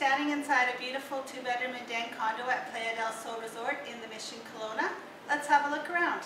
standing inside a beautiful two-bedroom and den condo at Playa del Sol Resort in the Mission Kelowna. Let's have a look around.